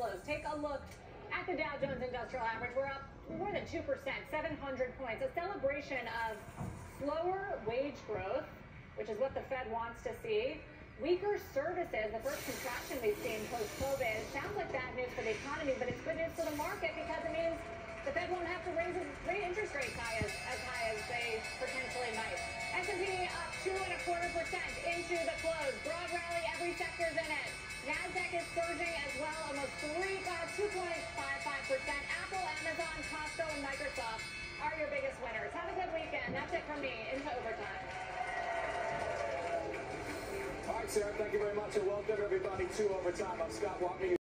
close. Take a look at the Dow Jones Industrial Average. We're up more than 2%, 700 points. A celebration of slower wage growth, which is what the Fed wants to see. Weaker services, the first contraction we've seen post-COVID. Sounds like bad news for the economy, but it's good news for the market because it means Amazon, Costco, and Microsoft are your biggest winners. Have a good weekend. That's it from me. Into overtime. All right, Sarah, thank you very much, and welcome everybody to Overtime. I'm Scott Wapner.